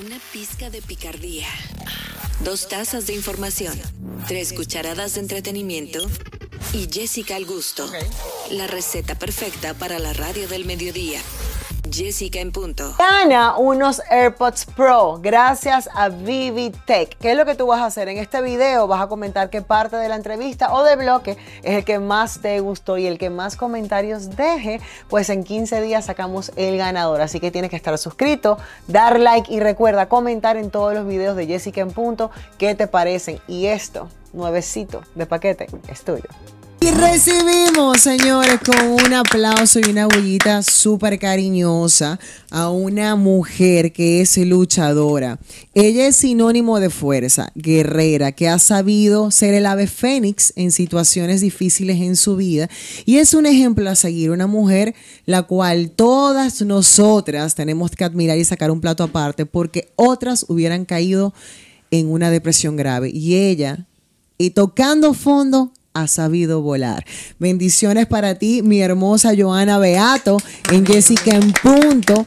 Una pizca de picardía. Dos tazas de información. Tres cucharadas de entretenimiento. Y Jessica al gusto. La receta perfecta para la radio del mediodía. Jessica en punto. Gana unos AirPods Pro gracias a Vivi Tech. ¿Qué es lo que tú vas a hacer? En este video vas a comentar qué parte de la entrevista o de bloque es el que más te gustó y el que más comentarios deje. Pues en 15 días sacamos el ganador. Así que tienes que estar suscrito, dar like y recuerda comentar en todos los videos de Jessica en punto qué te parecen. Y esto, nuevecito de paquete, es tuyo. Y recibimos, señores, con un aplauso y una bullita súper cariñosa a una mujer que es luchadora. Ella es sinónimo de fuerza, guerrera, que ha sabido ser el ave fénix en situaciones difíciles en su vida. Y es un ejemplo a seguir, una mujer la cual todas nosotras tenemos que admirar y sacar un plato aparte porque otras hubieran caído en una depresión grave. Y ella, y tocando fondo, ha sabido volar. Bendiciones para ti, mi hermosa Joana Beato, en Jessica en punto.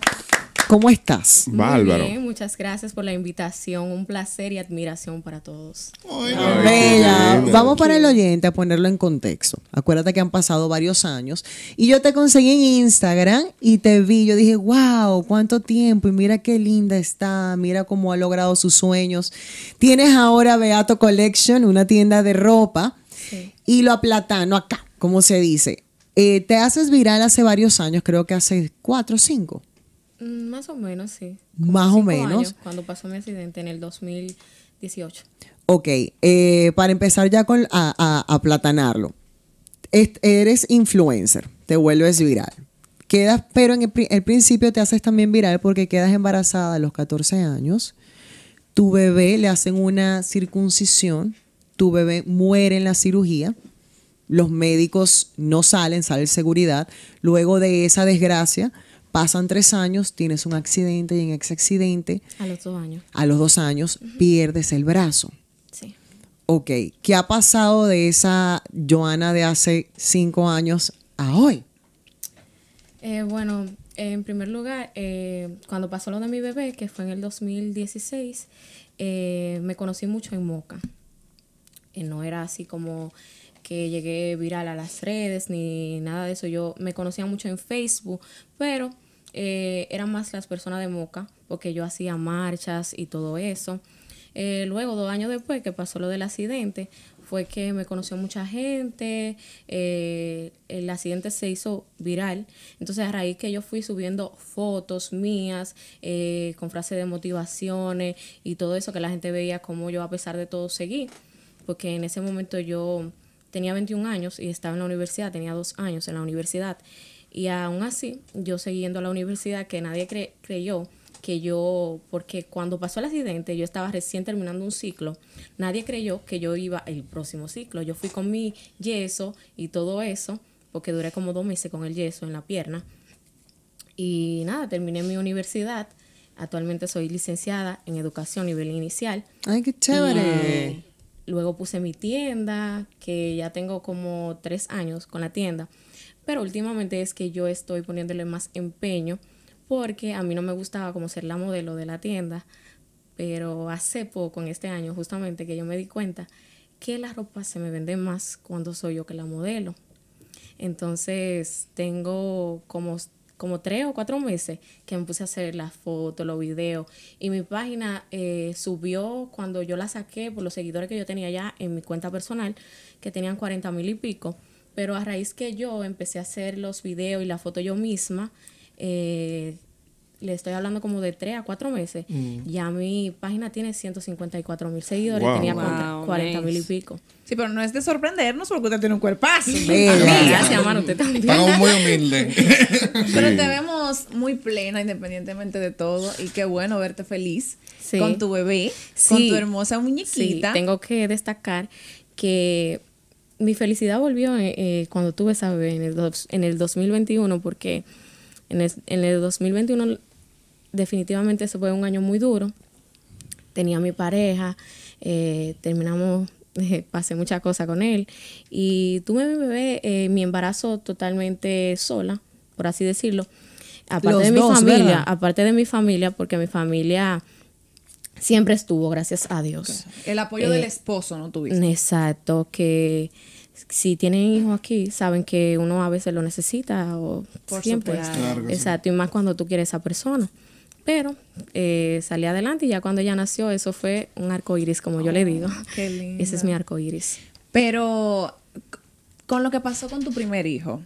¿Cómo estás? Bárbaro. Muy bien, muchas gracias por la invitación. Un placer y admiración para todos. Ay, Bella, vamos para el oyente a ponerlo en contexto. Acuérdate que han pasado varios años y yo te conseguí en Instagram y te vi. Yo dije, wow, cuánto tiempo y mira qué linda está, mira cómo ha logrado sus sueños. Tienes ahora Beato Collection, una tienda de ropa y lo aplatano acá, como se dice. Eh, te haces viral hace varios años, creo que hace cuatro o cinco. Mm, Más o menos, sí. Más o menos. años, cuando pasó mi accidente en el 2018. Ok, eh, para empezar ya con a, a- a platanarlo. Est- eres influencer, te vuelves viral. Quedas, pero en el, pri- el principio te haces también viral porque quedas embarazada a los 14 años. Tu bebé le hacen una circuncisión, tu bebé muere en la cirugía. Los médicos no salen, sale seguridad. Luego de esa desgracia, pasan tres años, tienes un accidente y en ese accidente, A los dos años. a los dos años, pierdes el brazo. Sí. Ok, ¿qué ha pasado de esa Joana de hace cinco años a hoy? Eh, bueno, en primer lugar, eh, cuando pasó lo de mi bebé, que fue en el 2016, eh, me conocí mucho en Moca. No era así como que llegué viral a las redes ni nada de eso. Yo me conocía mucho en Facebook, pero eh, eran más las personas de Moca, porque yo hacía marchas y todo eso. Eh, luego, dos años después que pasó lo del accidente, fue que me conoció mucha gente, eh, el accidente se hizo viral, entonces a raíz que yo fui subiendo fotos mías eh, con frases de motivaciones y todo eso que la gente veía como yo a pesar de todo seguí, porque en ese momento yo tenía 21 años y estaba en la universidad, tenía dos años en la universidad y aún así yo seguí yendo a la universidad que nadie cre- creyó que yo, porque cuando pasó el accidente, yo estaba recién terminando un ciclo, nadie creyó que yo iba el próximo ciclo. Yo fui con mi yeso y todo eso, porque duré como dos meses con el yeso en la pierna. Y nada, terminé mi universidad. Actualmente soy licenciada en educación nivel inicial. Ay, qué chévere. Y luego puse mi tienda, que ya tengo como tres años con la tienda. Pero últimamente es que yo estoy poniéndole más empeño porque a mí no me gustaba como ser la modelo de la tienda. Pero hace poco, en este año, justamente que yo me di cuenta que la ropa se me vende más cuando soy yo que la modelo. Entonces tengo como, como tres o cuatro meses que me puse a hacer las fotos, los videos. Y mi página eh, subió cuando yo la saqué por los seguidores que yo tenía ya en mi cuenta personal, que tenían 40 mil y pico. Pero a raíz que yo empecé a hacer los videos y la foto yo misma, eh, le estoy hablando como de tres a cuatro meses, ya mi página tiene 154 mil seguidores Wow. tenía Wow, 40 mil y pico. Sí, pero no es de sorprendernos porque usted tiene un cuerpazo. Gracias, mano, usted también. Estamos muy humildes. Pero Sí. te vemos muy plena independientemente de todo y qué bueno verte feliz Sí. con tu bebé, con Sí. tu hermosa Sí, muñequita. tengo que destacar que mi felicidad volvió eh, eh, cuando tuve esa bebé en el, dos- en el 2021, porque en el, en el 2021 definitivamente ese fue un año muy duro. Tenía mi pareja, eh, terminamos, eh, pasé muchas cosas con él y tuve mi bebé, eh, mi embarazo totalmente sola, por así decirlo. Aparte Los de mi dos, familia, ¿verdad? aparte de mi familia, porque mi familia siempre estuvo, gracias a Dios. El apoyo Eh, del esposo no tuviste. Exacto, que si tienen hijos aquí, saben que uno a veces lo necesita o Por siempre. supuesto. Claro sí. Exacto, y más cuando tú quieres a esa persona. Pero eh, salí adelante y ya cuando ella nació, eso fue un arco iris, como yo le digo. Oh, qué lindo. Ese es mi arco iris. Pero con lo que pasó con tu primer hijo,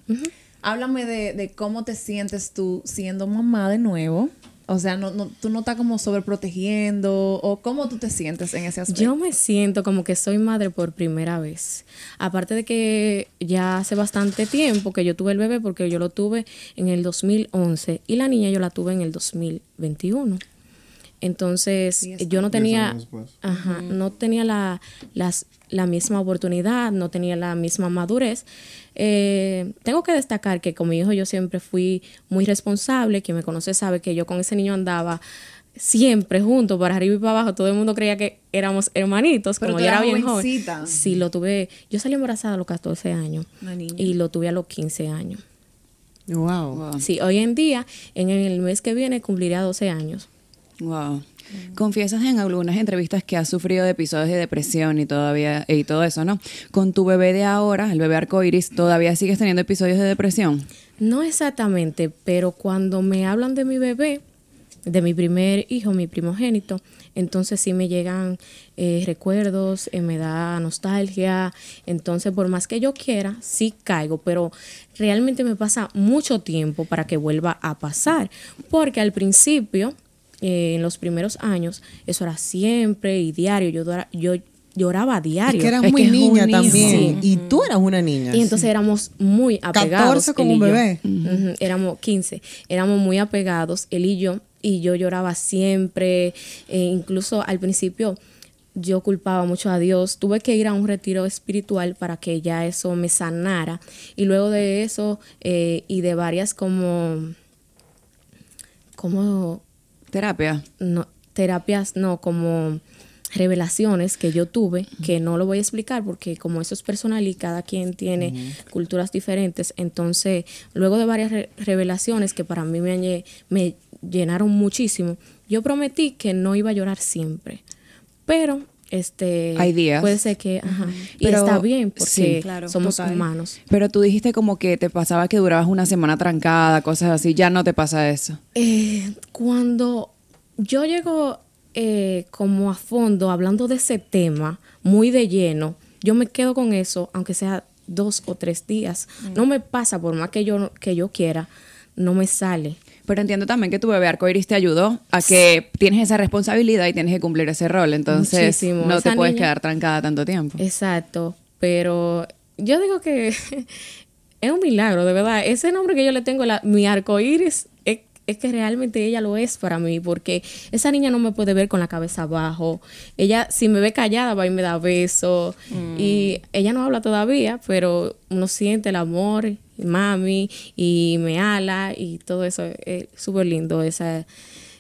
háblame de, de cómo te sientes tú siendo mamá de nuevo. O sea, no, no, tú no estás como sobreprotegiendo o cómo tú te sientes en ese aspecto. Yo me siento como que soy madre por primera vez. Aparte de que ya hace bastante tiempo que yo tuve el bebé, porque yo lo tuve en el 2011 y la niña yo la tuve en el 2021. Entonces, yo no tenía, ajá, no tenía la, las- la misma oportunidad, no tenía la misma madurez. Eh, tengo que destacar que con mi hijo yo siempre fui muy responsable. Quien me conoce sabe que yo con ese niño andaba siempre juntos, para arriba y para abajo. Todo el mundo creía que éramos hermanitos, Pero como yo era bien jovencita. joven. Sí, lo tuve. Yo salí embarazada a los 14 años y lo tuve a los 15 años. Wow. Wow. Sí, hoy en día, en el mes que viene, cumpliría 12 años. Wow. Confiesas en algunas entrevistas que has sufrido de episodios de depresión y todavía y todo eso, ¿no? Con tu bebé de ahora, el bebé arcoiris, ¿todavía sigues teniendo episodios de depresión? No exactamente, pero cuando me hablan de mi bebé, de mi primer hijo, mi primogénito, entonces sí me llegan eh, recuerdos, eh, me da nostalgia, entonces por más que yo quiera, sí caigo, pero realmente me pasa mucho tiempo para que vuelva a pasar, porque al principio, eh, en los primeros años, eso era siempre y diario, yo, yo lloraba a diario. Es que eras Es muy que niña un también. Y tú eras una niña. Y entonces éramos muy apegados. 14 como un yo. bebé. Éramos 15. Éramos muy apegados, él y yo. Y yo lloraba siempre. e incluso al principio yo culpaba mucho a Dios. Tuve que ir a un retiro espiritual para que ya eso me sanara. Y luego de eso eh, y de varias como... como Terapia. no, terapias, no, como revelaciones que yo tuve, que no lo voy a explicar porque como eso es personal y cada quien tiene culturas diferentes, entonces luego de varias re- revelaciones que para mí me, me llenaron muchísimo, yo prometí que no iba a llorar siempre, pero este Hay días. puede ser que ajá, y Pero- está bien porque sí, claro, somos total. humanos Pero tú dijiste como que te pasaba que durabas una semana trancada, cosas así. Ya no te pasa eso. Eh, cuando yo llego eh, como a fondo hablando de ese tema, muy de lleno, yo me quedo con eso, aunque sea dos o tres días. No me pasa, por más que yo, que yo quiera, no me sale. Pero entiendo también que tu bebé arcoiris te ayudó a que tienes esa responsabilidad y tienes que cumplir ese rol. Entonces Muchísimo. no te puedes niña- quedar trancada tanto tiempo. Exacto, pero yo digo que es un milagro, de verdad. Ese nombre que yo le tengo, la, mi arco iris, es, que realmente ella lo es para mí, porque esa niña no me puede ver con la cabeza abajo. Ella, si me ve callada, va y me da besos. Y ella no habla todavía, pero uno siente el amor, mami, y me ala, y todo eso. Es súper lindo, esa,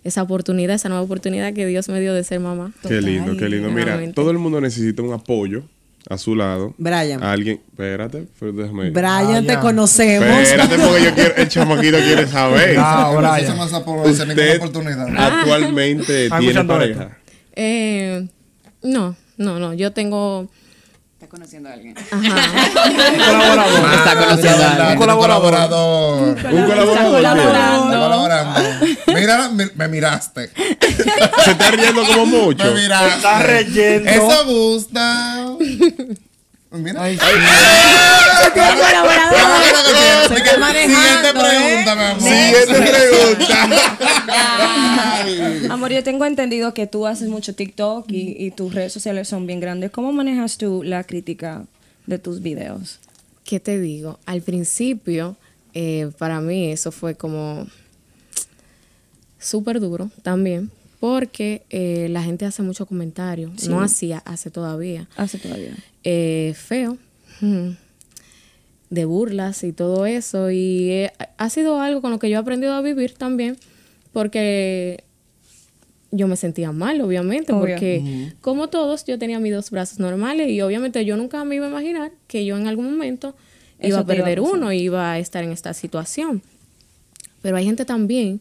esa oportunidad, esa nueva oportunidad que Dios me dio de ser mamá. Qué lindo, qué lindo. Mira, Realmente. todo el mundo necesita un apoyo a su lado. Brian. Alguien, espérate, pero déjame. Brian, te ya. conocemos. Espérate, porque yo quiero, el chamaquito quiere saber. Ah, Usted Brian. No aprovecha ninguna oportunidad. actualmente Está tiene pareja. Eh, no, no, no. Yo tengo. Estás conociendo a alguien. Colaborador. Está conociendo a alguien. Un colaborador. Un colaborador. Está colaborando. Mira, me, me miraste. Se está riendo como mucho. Me miraste. Está reyendo. Eso gusta. Mira. Ay, Siguiente pregunta, mi amor. Siguiente pregunta. Amor, yo tengo entendido que tú haces mucho TikTok y, y tus redes sociales son bien grandes. ¿Cómo manejas tú la crítica de tus videos? ¿Qué te digo? Al principio, eh, para mí eso fue como súper duro también, porque eh, la gente hace mucho comentario. No hacía, hace todavía. Hace todavía. eh, feo, mm, de burlas y todo eso. Y eh, ha sido algo con lo que yo he aprendido a vivir también, porque yo me sentía mal, obviamente, Obvio. porque como todos, yo tenía mis dos brazos normales y obviamente yo nunca me iba a imaginar que yo en algún momento Eso iba a te iba a perder uno, iba a estar en esta situación. Pero hay gente también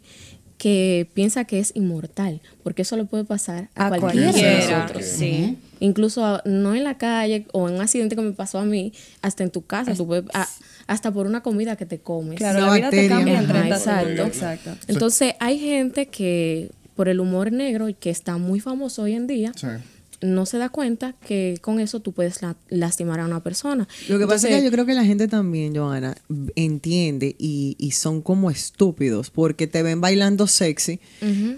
que piensa que es inmortal, porque eso le puede pasar a, A cualquiera, de cualquiera, nosotros. sí. Incluso a- no en la calle o en un accidente que me pasó a mí, hasta en tu casa, tú puedes- a- hasta por una comida que te comes. Claro, la vida te cambia en Ajá, 30 exacto. Exacto. Entonces hay gente que por el humor negro y que está muy famoso hoy en día, Sí. No se da cuenta que con eso tú puedes la- lastimar a una persona. Lo que pasa es que yo creo que la gente también, Joana, entiende y, y son como estúpidos porque te ven bailando sexy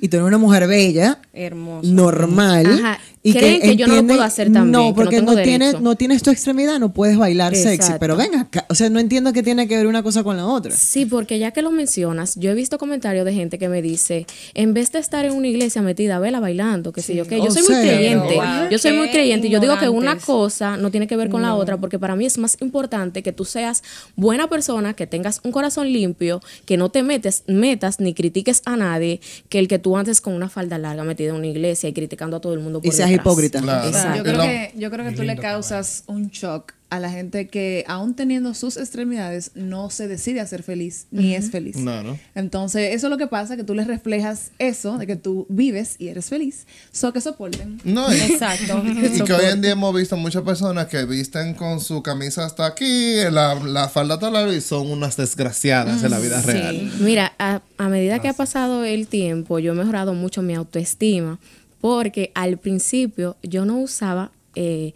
y tú eres una mujer bella, Hermoso. normal. Ajá. Y Creen que yo no lo puedo hacer también, No, que no porque tengo no, tienes, no tienes tu extremidad, no puedes bailar sexy. Pero ven acá, o sea, no entiendo que tiene que ver una cosa con la otra. Sí, porque ya que lo mencionas, yo he visto comentarios de gente que me dice, en vez de estar en una iglesia metida, vela bailando, que sé yo, que yo soy muy creyente, Wow. yo soy muy Qué creyente y yo digo que una cosa no tiene que ver con la otra, porque para mí es más importante que tú seas buena persona, que tengas un corazón limpio, que no te metes, metas ni critiques a nadie, que el que tú andes con una falda larga metida en una iglesia y criticando a todo el mundo por Y seas detrás. hipócrita. Claro. Exacto. Yo creo, que, yo creo que tú le causas un shock a la gente que, aún teniendo sus extremidades, no se decide a ser feliz ni es feliz. No, no. Entonces, eso es lo que pasa, que tú les reflejas eso, de que tú vives y eres feliz. So que soporten. No, y, Exacto. y que hoy en día hemos visto muchas personas que visten con su camisa hasta aquí, la, la falda hasta y son unas desgraciadas en la vida real. Mira, a, a medida que ha pasado el tiempo, yo he mejorado mucho mi autoestima, porque al principio yo no usaba eh,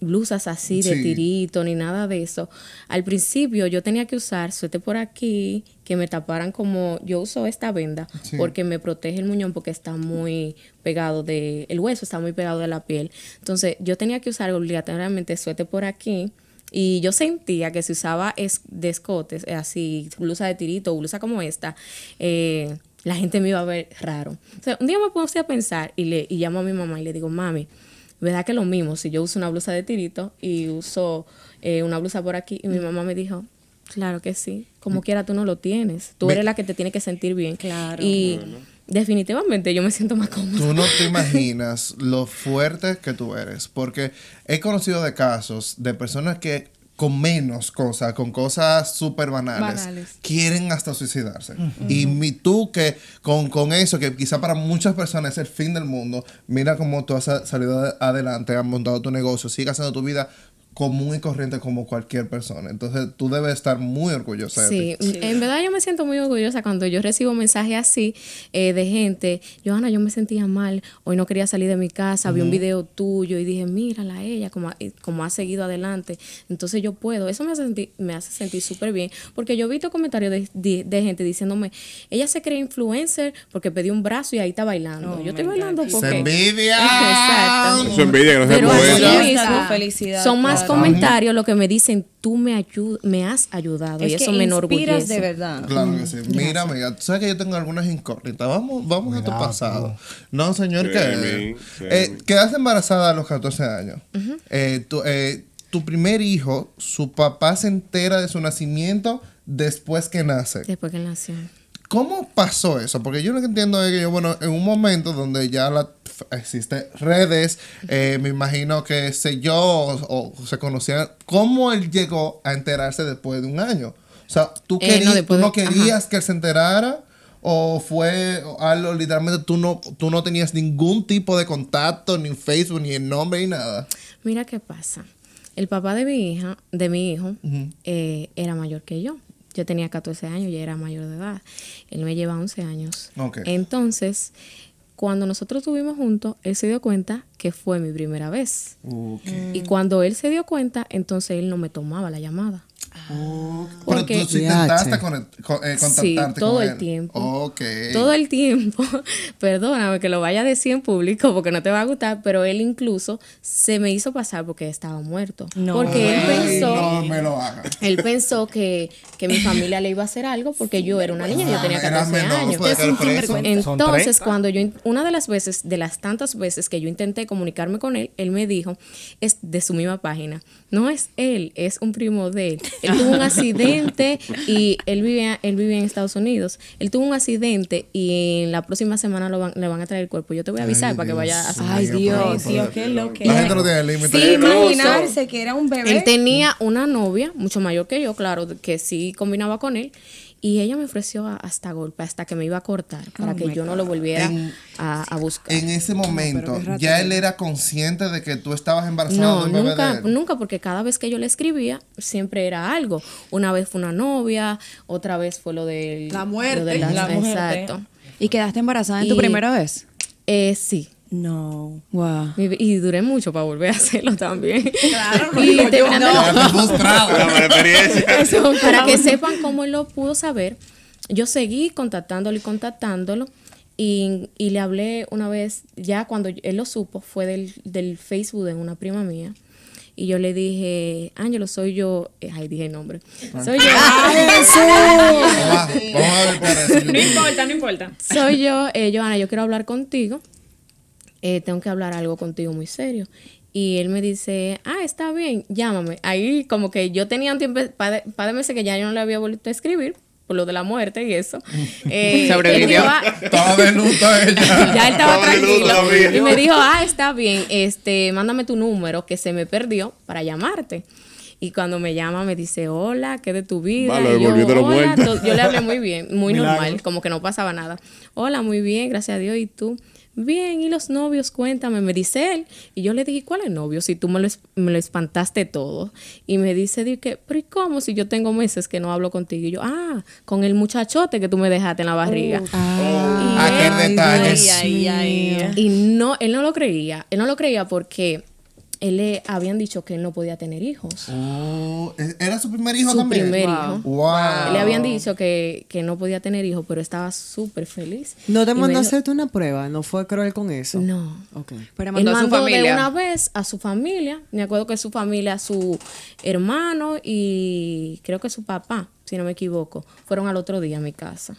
blusas así de Sí. tirito ni nada de eso. Al principio yo tenía que usar suéter por aquí, que me taparan como yo uso esta venda, Sí. porque me protege el muñón porque está muy pegado de, el hueso está muy pegado de la piel. Entonces yo tenía que usar obligatoriamente suéter por aquí. Y yo sentía que si usaba es, de escotes, eh, así, blusa de tirito, blusa como esta, eh, la gente me iba a ver raro. O sea, un día me puse a pensar y, le, y llamo a mi mamá y le digo, mami, ¿verdad que es lo mismo si yo uso una blusa de tirito y uso eh, una blusa por aquí? Y mi mamá me dijo, claro que sí, como quiera tú no lo tienes. Tú eres la que te tiene que sentir bien. Claro. Y definitivamente yo me siento más cómoda. Tú no te imaginas lo fuerte que tú eres, porque he conocido de casos de personas que con menos cosas, con cosas súper banales, Banales. quieren hasta suicidarse. Y mi, tú que con, con eso, que quizá para muchas personas es el fin del mundo, mira cómo tú has sa- salido ade- adelante, has montado tu negocio, sigues haciendo tu vida común y corriente como cualquier persona. Entonces tú debes estar muy orgullosa de Sí, ti. en verdad yo me siento muy orgullosa cuando yo recibo mensajes así eh, de gente, Johanna, yo me sentía mal, hoy no quería salir de mi casa, vi un video tuyo y dije, mírala a ella, como, ha- y como ha seguido adelante, entonces yo puedo. Eso me hace sentir, me hace sentir súper bien, porque yo he visto comentarios de, de- de gente diciéndome, ella se cree influencer porque pedí un brazo y ahí está bailando. yo estoy bailando porque... ¡Se envidia! Exacto. Eso envidia que no se Pero puede. mismo, felicidad, son más comentarios lo que me dicen, tú me, ayu- me has ayudado y Es eso me inspiras enorgullece. de verdad. Claro que sí. Mira, amiga, tú sabes que yo tengo algunas incógnitas. Vamos, vamos a tu pasado. No, señor, Sí, que sí. eh, quedaste embarazada a los 14 años. Eh, tu, eh, tu primer hijo, su papá se entera de su nacimiento después que nace. Después que nació. ¿Cómo pasó eso? Porque yo lo que entiendo es que yo, bueno, en un momento donde ya la, existen redes, eh, me imagino que sé yo, o, o se conocían, ¿cómo él llegó a enterarse después de un año? O sea, ¿tú, Eh, no, tú de- querías que él se enterara? ¿O fue algo, literalmente, tú no, tú no tenías ningún tipo de contacto, ni en Facebook, ni en nombre, ni nada? Mira qué pasa. El papá de mi hija, de mi hijo, eh, era mayor que yo. Yo tenía 14 años y era mayor de edad. Él me lleva 11 años. Entonces, cuando nosotros estuvimos juntos, él se dio cuenta que fue mi primera vez. Y cuando él se dio cuenta, entonces él no me tomaba la llamada. Pero Porque- tú sí intentaste con- eh, contactarte Sí, todo con el él. tiempo. Ok. Todo el tiempo, perdóname que lo vaya a decir en público porque no te va a gustar, pero él incluso se me hizo pasar porque estaba muerto. No. Porque él Ay, pensó, no me lo hagas. él pensó que, que mi familia le iba a hacer algo porque yo era una niña, yo tenía Era 14 menor, años. Entonces, cuando yo, una de las veces, de las tantas veces que yo intenté comunicarme con él, él me dijo, es de su misma página, no es él, es un primo de él. Él tuvo un accidente y él vive, él vive en Estados Unidos. Él tuvo un accidente y en la próxima semana lo van, le van a traer el cuerpo. Yo te voy a avisar Ay, para que vaya a su Ay, Dios, Dios, qué lo que La gente no tiene límite. Sí, imaginarse que era un bebé. Él tenía una novia mucho mayor que yo, claro, que sí combinaba con él. Y ella me ofreció hasta golpe, hasta que me iba a cortar, para que yo no lo volviera En- a, a buscar. En ese momento, ya él era consciente de que tú estabas embarazada No, de un bebé nunca, de él. nunca, porque cada vez que yo le escribía, siempre era algo. Una vez fue una novia, otra vez fue lo del... La muerte. lo de La muerte. Exacto. ¿Y quedaste embarazada en tu primera vez? Eh, sí. No. Wow. Y, y duré mucho para volver a hacerlo también. Claro, y no, buena experiencia. Eso, para que sepan cómo él lo pudo saber, yo seguí contactándolo y contactándolo. Y, y le hablé una vez, ya cuando él lo supo, fue del, del Facebook de una prima mía. Y yo le dije, Ángelo, soy yo. eh, Ay, dije el nombre. Soy yo. Vamos a, vamos a ver por eso. No importa, no importa. soy yo, eh, Joana, yo quiero hablar contigo. Eh, tengo que hablar algo contigo muy serio. Y él me dice, ah, está bien, llámame. Ahí como que yo tenía un tiempo, par de, par de meses que ya yo no le había vuelto a escribir, por lo de la muerte y eso. Eh, Sobrevivió. "Ah", Estaba de luto ella. ya él estaba Estaba tranquilo. Y me dijo, ah, está bien, este, mándame tu número que se me perdió para llamarte. Y cuando me llama me dice, hola, ¿qué de tu vida? Vale, Y yo, "Hola", yo le hablé muy bien, muy Milagro. normal, como que no pasaba nada. Hola, muy bien, gracias a Dios. ¿Y tú? Bien, ¿y los novios? Cuéntame, me dice él. Y yo le dije, ¿cuál es novio? Si tú me lo, me lo espantaste todo. Y me dice, di que, pero ¿y cómo si yo tengo meses que no hablo contigo? Y yo, ah, con el muchachote que tú me dejaste en la barriga. Ah, Y qué él- detalles. Ay, ay, ay. y no, él no lo creía. Él no lo creía porque él le habían dicho que él no podía tener hijos. Oh, ¿Era su primer hijo Su también? primer Wow. hijo. Wow. Le habían dicho que, que no podía tener hijos, pero estaba súper feliz. No te mandó a hacerte una prueba, no fue cruel con eso. No. Ok. Pero Él mandó a su mandó de familia. una vez a su familia. Me acuerdo que su familia, su hermano y creo que su papá, si no me equivoco, fueron al otro día a mi casa.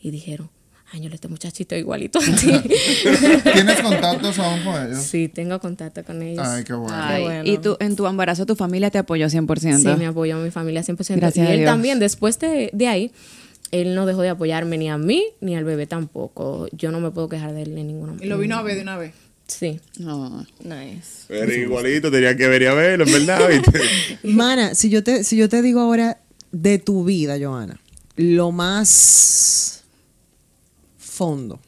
Y dijeron, Ángel, este muchachito igualito a ti. ¿Tienes contactos aún con ellos? sí, tengo contacto con ellos. Ay, qué bueno. Ay, bueno. Y tú, en tu embarazo, tu familia te apoyó 100%. Sí, me apoyó mi familia 100%. Gracias y a él Dios. también, después de, de ahí, él no dejó de apoyarme ni a mí ni al bebé tampoco. Yo no me puedo quejar de él en ninguna Y lo vino a ver de una vez. Sí. No. Nice. Pero igualito, tenía que venir a verlo, en verdad. ¿viste? Mana, si yo te, si yo te digo ahora de tu vida, Joana, lo más fondo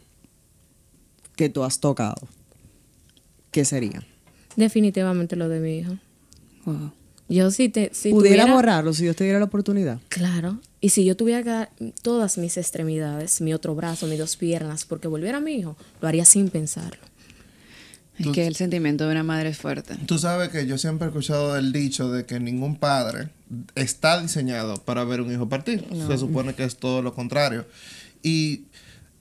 que tú has tocado, ¿qué sería? Definitivamente lo de mi hijo. Wow. Yo sí te... Si Pudiera tuviera- borrarlo si Dios te diera la oportunidad. Claro. Y si yo tuviera que dar todas mis extremidades, mi otro brazo, mis dos piernas, porque volviera a mi hijo, lo haría sin pensarlo. Es que el sentimiento de una madre es fuerte. Tú sabes que yo siempre he escuchado el dicho de que ningún padre está diseñado para ver un hijo partir. Se supone que es todo lo contrario. Y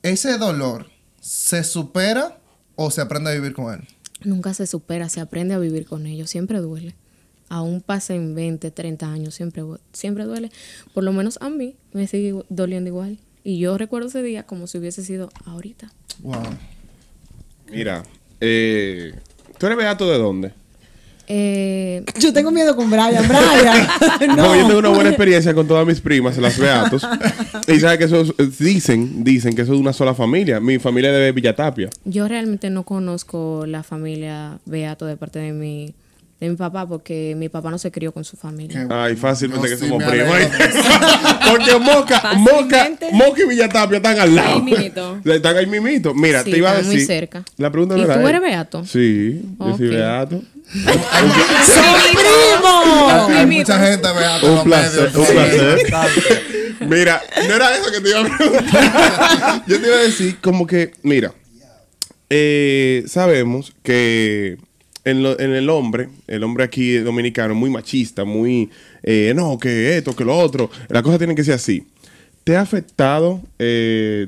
ese dolor, ¿se supera o se aprende a vivir con él? Nunca se supera, se aprende a vivir con ellos, siempre duele. Aún pasen 20, 30 años, siempre, siempre duele. Por lo menos a mí me sigue igu- doliendo igual. Y yo recuerdo ese día como si hubiese sido ahorita. Wow. Mira, eh, ¿tú eres beato de dónde? Eh, Yo tengo miedo con Brian, Brian. No, yo tengo una buena experiencia con todas mis primas, las beatos. y sabes que eso es- dicen, dicen que eso es una sola familia. Mi familia de Villatapia. yo realmente no conozco la familia Beato de parte de mi, de mi papá porque mi papá no se crió con su familia. Ay, fácilmente Yo que sí somos primos. Porque Moca, Moca. Moca y Villatapia están al lado. Ahí mimito. Están ahí mimito. Mira, Sí, te iba a están decir. muy cerca. La pregunta no ¿Y era tú eres beato? Sí, yo soy Ok. beato. Hay, hay mucha gente vea Un placer, un placer. Mira, no era eso que te iba a preguntar. Yo te iba a decir como que, mira, eh, sabemos que en, lo- en el hombre, el hombre aquí dominicano, muy machista, muy, eh, no, que esto, que lo otro, las cosas tienen que ser así. ¿Te ha afectado eh,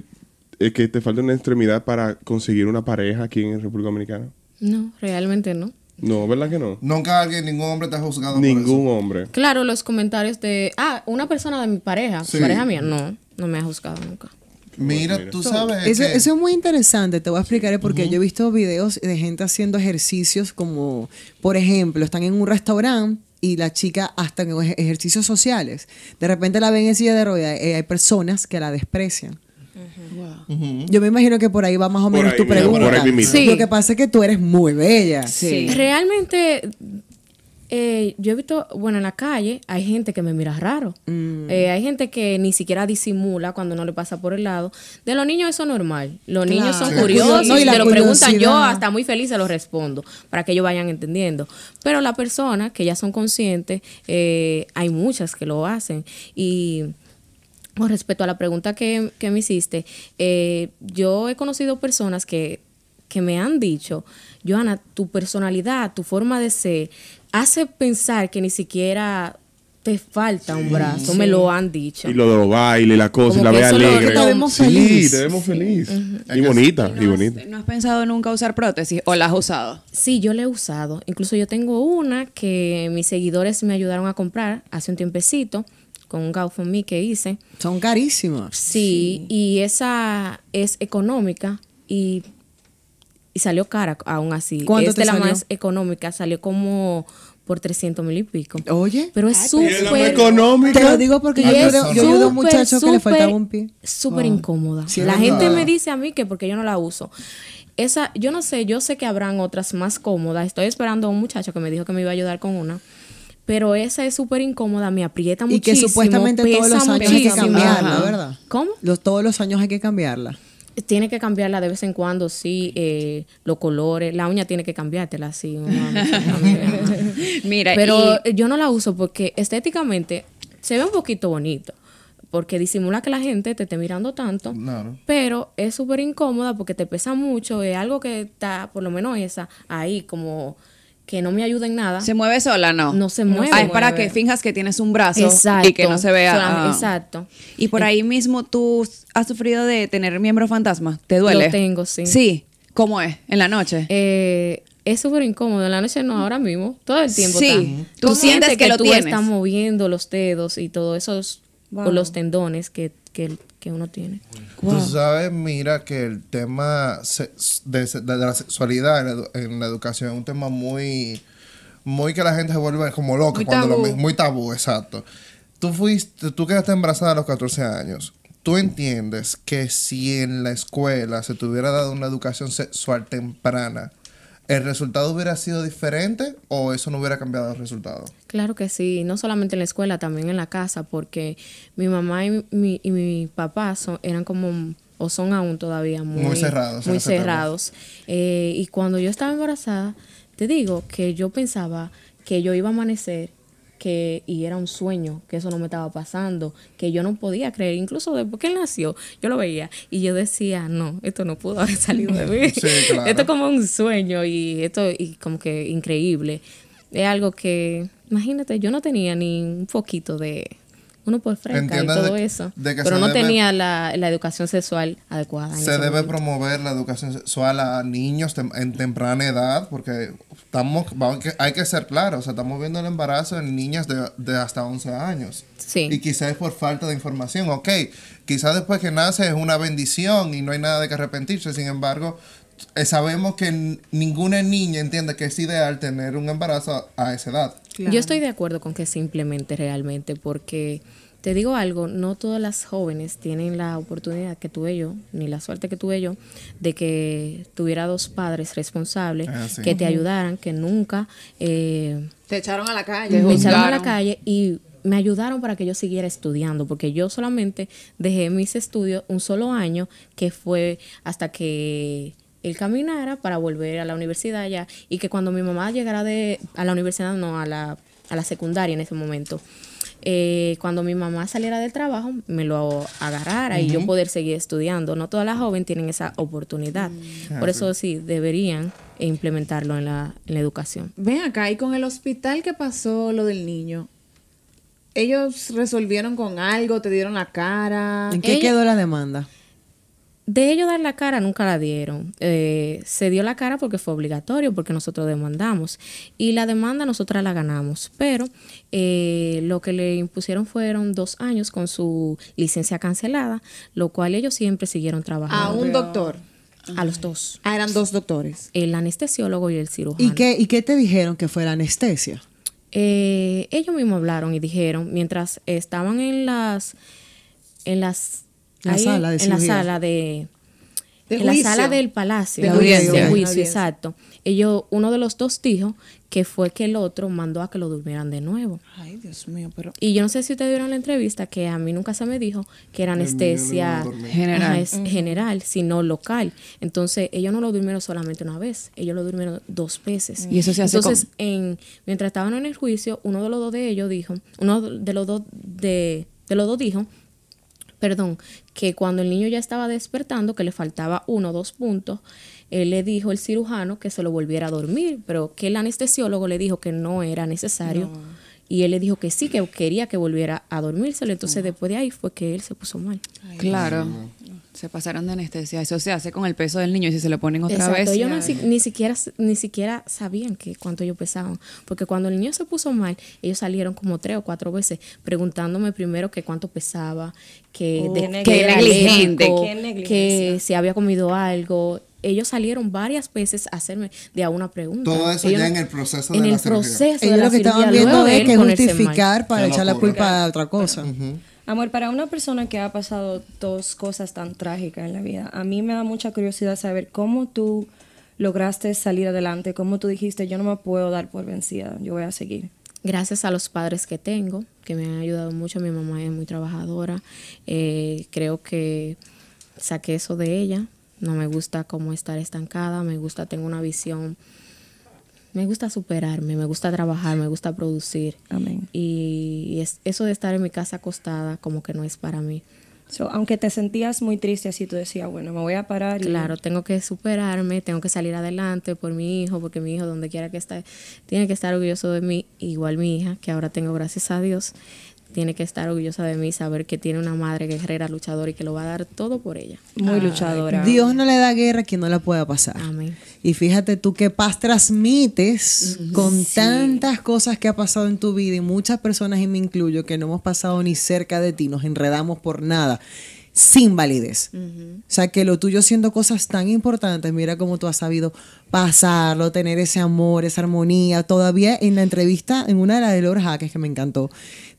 eh, que te falta una extremidad para conseguir una pareja aquí en República Dominicana? No, realmente no. No, ¿verdad que no? Nunca alguien, ningún hombre te ha juzgado por Ningún hombre. Claro, los comentarios de, ah, una persona de mi pareja, Sí. pareja mía, no, no me ha juzgado nunca. Mira, tú sabes Eso, que... eso es muy interesante, te voy a explicar porque yo he visto videos de gente haciendo ejercicios como, por ejemplo, están en un restaurante y la chica hasta en ej- ejercicios sociales. De repente la ven en silla de ruedas, eh, hay personas que la desprecian. Yo me imagino que por ahí va más o Por menos ahí, tu mira, por pregunta. Sí. Lo que pasa es que tú eres muy bella. Sí. Realmente Eh, yo he visto, bueno, en la calle hay gente que me mira raro. Mm. Eh, hay gente que ni siquiera disimula cuando no le pasa por el lado. De los niños eso es normal. Los niños son curiosos No, y te lo preguntan. Yo hasta muy feliz se lo respondo para que ellos vayan entendiendo. Pero las personas que ya son conscientes, eh, hay muchas que lo hacen. Y con respecto a la pregunta que, que me hiciste, eh, yo he conocido personas que, que me han dicho, Joana, tu personalidad, tu forma de ser, hace pensar que ni siquiera te falta un brazo. Me lo han dicho. Y lo de los bailes, la cosa, la que ve eso lo- alegre. que te vemos sí, feliz. te vemos feliz. Y bonita, y bonita. ¿No has pensado nunca usar prótesis o la has usado? Sí, yo la he usado. Incluso yo tengo una que mis seguidores me ayudaron a comprar hace un tiempecito con un GoFundMe que hice. Son carísimas. Sí, y esa es económica y, y salió cara aún así. ¿Cuánto es te de la salió? más económica, salió como por 300 mil y pico. Oye, Pero es Y más súper... económica. te lo digo porque yo Y es ayudé, yo ayudé a un muchacho que le faltaba un pie. Súper incómoda. Sí, es la gente me dice a mí que porque yo no la uso. Esa, yo no sé, yo sé que habrán otras más cómodas. Estoy esperando a un muchacho que me dijo que me iba a ayudar con una. Pero esa es súper incómoda, me aprieta Y muchísimo. que supuestamente todos los años hay que cambiarla, Ajá. ¿verdad? ¿Cómo? Los, todos los años hay que cambiarla. Tiene que cambiarla de vez en cuando, sí, eh, los colores. La uña tiene que cambiártela, sí. Mira, Pero y- yo no la uso porque estéticamente se ve un poquito bonito. Porque disimula que la gente te esté mirando tanto. Claro. Pero es súper incómoda porque te pesa mucho. Es algo que está, por lo menos esa, ahí como que no me ayuda en nada. ¿Se mueve sola no? No se mueve. Ah, es para que finjas que tienes un brazo Exacto. y que no se vea. Ah. Exacto. Y por ahí mismo tú has sufrido de tener miembro fantasma. ¿Te duele? Lo tengo, sí. Sí. ¿Cómo es? ¿En la noche? Eh, es súper incómodo. En la noche no, ahora mismo. Todo el tiempo. Sí. está. Tú sientes que lo tú tienes. estás moviendo los dedos y todo esos Wow. o los tendones que, que, que uno tiene. Tú sabes, mira, que el tema de, de- de la sexualidad en la, edu- en la educación es un tema muy, muy que la gente se vuelve como loca Muy cuando lo tabú. mi- muy tabú, exacto. Tú fuiste, tú quedaste embarazada a los 14 años. ¿Tú entiendes que si en la escuela se te hubiera dado una educación sexual temprana, el resultado hubiera sido diferente o eso no hubiera cambiado el resultado? Claro que sí, no solamente en la escuela, también en la casa, porque mi mamá y mi, y mi papá son, eran como, o son aún todavía muy, Muy cerrados Muy cerrados. Eh, y cuando yo estaba embarazada, te digo que yo pensaba que yo iba a amanecer que y era un sueño, que eso no me estaba pasando, que yo no podía creer, incluso después que él nació, yo lo veía y yo decía, no, esto no pudo haber salido de mí. Sí, claro. Esto es como un sueño y esto y como que increíble. Es algo que, imagínate, yo no tenía ni un poquito de uno por fresca y todo de- eso, de que pero no debe- tenía la, la educación sexual adecuada. en Se ese debe momento. promover la educación sexual a niños tem- en temprana edad porque estamos hay que ser claros, o sea, estamos viendo el embarazo en niñas de, de hasta 11 años. Sí. Y quizás es por falta de información. Ok, quizás después que nace es una bendición y no hay nada de que arrepentirse. Sin embargo, sabemos que ninguna niña entiende que es ideal tener un embarazo a, a esa edad. Yo estoy de acuerdo con que se implemente realmente porque te digo algo, no todas las jóvenes tienen la oportunidad que tuve yo, ni la suerte que tuve yo, de que tuviera dos padres responsables Ah, sí. que te ayudaran, que nunca eh, Te echaron a la calle. me echaron a la calle y me ayudaron para que yo siguiera estudiando, porque yo solamente dejé mis estudios un solo año, que fue hasta que él caminara para volver a la universidad ya, y que cuando mi mamá llegara de, a la universidad, no, a la, a la secundaria en ese momento, eh, cuando mi mamá saliera del trabajo, me lo agarrara y yo poder seguir estudiando. No todas las jóvenes tienen esa oportunidad. Por eso sí, deberían implementarlo en la, en la educación. Ven acá, y con el hospital que pasó lo del niño, ellos resolvieron con algo, te dieron la cara. ¿En qué quedó la demanda? De ellos dar la cara nunca la dieron. Eh, se dio la cara porque fue obligatorio, porque nosotros demandamos. Y la demanda nosotras la ganamos. Pero eh, lo que le impusieron fueron dos años con su licencia cancelada, lo cual ellos siempre siguieron A trabajando. un doctor. A los dos. Ah, eran dos doctores. El anestesiólogo y el cirujano. ¿Y qué, ¿Y qué te dijeron que fue la anestesia? Eh, ellos mismos hablaron y dijeron, mientras estaban en las, en las, La sala de en la sala de, De en la sala del palacio. De de juicio. de juicio, exacto. Ellos, uno de los dos dijo que fue que el otro mandó a que lo durmieran de nuevo. Ay, Dios mío, pero. Y yo no sé si ustedes vieron la entrevista, que a mí nunca se me dijo que era anestesia General. es general, sino local. Entonces, ellos no lo durmieron solamente una vez, ellos lo durmieron dos veces. Y eso se hace Entonces, en, mientras estaban en el juicio, uno de los dos de ellos dijo, uno de los dos de, de los dos dijo, perdón, que cuando el niño ya estaba despertando, que le faltaba uno o dos puntos, él le dijo el cirujano que se lo volviera a dormir, pero que el anestesiólogo le dijo que no era necesario. Y él le dijo que sí, que quería que volviera a dormírselo. Entonces, después de ahí fue que él se puso mal. Claro. Se pasaron de anestesia. Eso se hace con el peso del niño y si se lo ponen otra Exacto, vez. ellos no si- ni siquiera ni siquiera sabían que cuánto ellos pesaban, porque cuando el niño se puso mal, ellos salieron como tres o cuatro veces preguntándome primero que cuánto pesaba, que Oh, de- qué que era negligente. que si había comido algo. Ellos salieron varias veces a hacerme de a una pregunta. Todo eso Ellos ya en el proceso en de el la cirugía. proceso de Ellos la lo que cirugía, estaban viendo es que justificar para echar la culpa a otra cosa. Amor, para una persona que ha pasado dos cosas tan trágicas en la vida, a mí me da mucha curiosidad saber cómo tú lograste salir adelante, cómo tú dijiste, yo no me puedo dar por vencida, yo voy a seguir. gracias a los padres que tengo, que me han ayudado mucho. Mi mamá es muy trabajadora. Eh, creo que saqué eso de ella. No me gusta como estar estancada. Me gusta, tengo una visión. Me gusta superarme, me gusta trabajar, me gusta producir. Amén. Y es, eso de estar en mi casa acostada como que no es para mí. So, aunque te sentías muy triste así, tú decías, bueno, me voy a parar y... Claro, tengo que superarme, tengo que salir adelante por mi hijo, porque mi hijo, donde quiera que esté, tiene que estar orgulloso de mí, igual mi hija, que ahora tengo gracias a Dios, tiene que estar orgullosa de mí, saber que tiene una madre guerrera, luchadora y que lo va a dar todo por ella. Muy luchadora. Dios no le da guerra a quien no la pueda pasar. Amén. Y fíjate tú qué paz transmites con tantas cosas que ha pasado en tu vida y muchas personas, y me incluyo, que no hemos pasado ni cerca de ti, nos enredamos por nada, sin validez. O sea, que lo tuyo siendo cosas tan importantes, mira cómo tú has sabido pasarlo, tener ese amor, esa armonía. Todavía en la entrevista, en una de las de Lord Jaques que me encantó,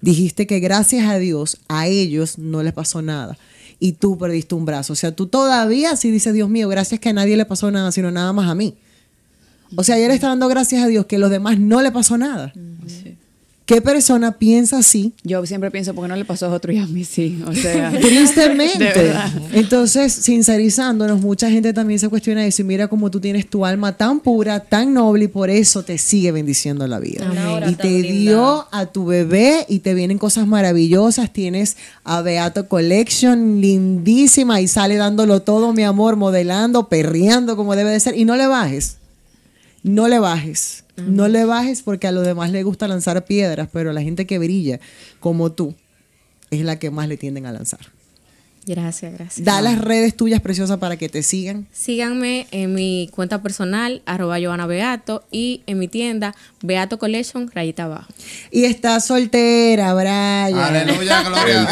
dijiste que gracias a Dios a ellos no les pasó nada. Y tú perdiste un brazo. O sea, tú todavía sí dices, Dios mío, gracias que a nadie le pasó nada, sino nada más a mí. O sea, ayer está dando gracias a Dios que a los demás no le pasó nada. ¿Qué persona piensa así? Yo siempre pienso, ¿por qué no le pasó a otro y a mí sí? O sea, Tristemente. Entonces, sincerizándonos, mucha gente también se cuestiona eso y mira cómo tú tienes tu alma tan pura, tan noble y por eso te sigue bendiciendo la vida. Y te linda. dio a tu bebé y te vienen cosas maravillosas. Tienes a Beato Collection lindísima y sale dándolo todo, mi amor, modelando, perreando como debe de ser. Y no le bajes. No le bajes. No le bajes porque a los demás les gusta lanzar piedras, pero la gente que brilla como tú es la que más le tienden a lanzar. Gracias, gracias. Da las redes tuyas preciosas para que te sigan. Síganme en mi cuenta personal, arroba Joana Beato, y en mi tienda, Beato Collection, rayita abajo. Y está soltera, Brian. Aleluya, El gloria.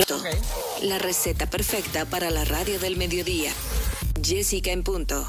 la receta perfecta para la radio del mediodía. Jessica en punto.